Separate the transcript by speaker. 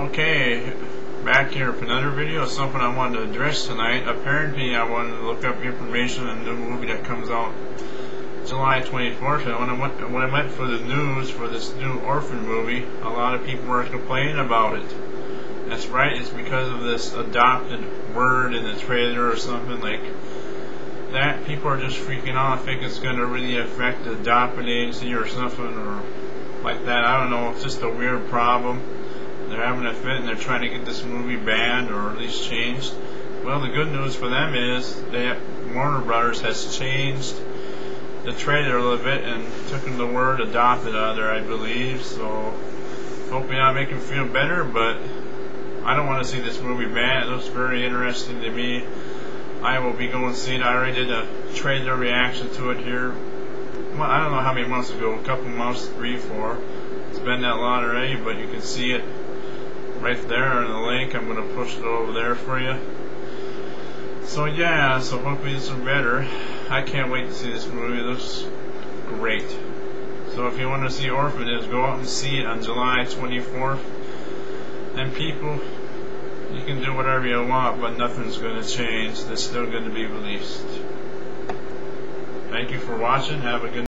Speaker 1: Okay, back here for another video. of Something I wanted to address tonight. Apparently, I wanted to look up information on the new movie that comes out July 24th. And when I went when I went for the news for this new orphan movie, a lot of people were complaining about it. That's right. It's because of this adopted word in the trailer or something like that. People are just freaking out. I think it's going to really affect the adopted agency or something or like that. I don't know. It's just a weird problem having a fit and they're trying to get this movie banned or at least changed. Well, the good news for them is that Warner Brothers has changed the trailer a little bit and took the word adopted out of there, I believe. So hopefully I'll make them feel better, but I don't want to see this movie banned. It looks very interesting to me. I will be going to see it. I already did a trailer reaction to it here. Well, I don't know how many months ago, a couple months, three, four. It's been that long already, but you can see it right there in the link. I'm going to push it over there for you. So yeah, so hopefully is better. I can't wait to see this movie. It looks great. So if you want to see Orphanage, go out and see it on July 24th. And people, you can do whatever you want, but nothing's going to change. It's still going to be released. Thank you for watching. Have a good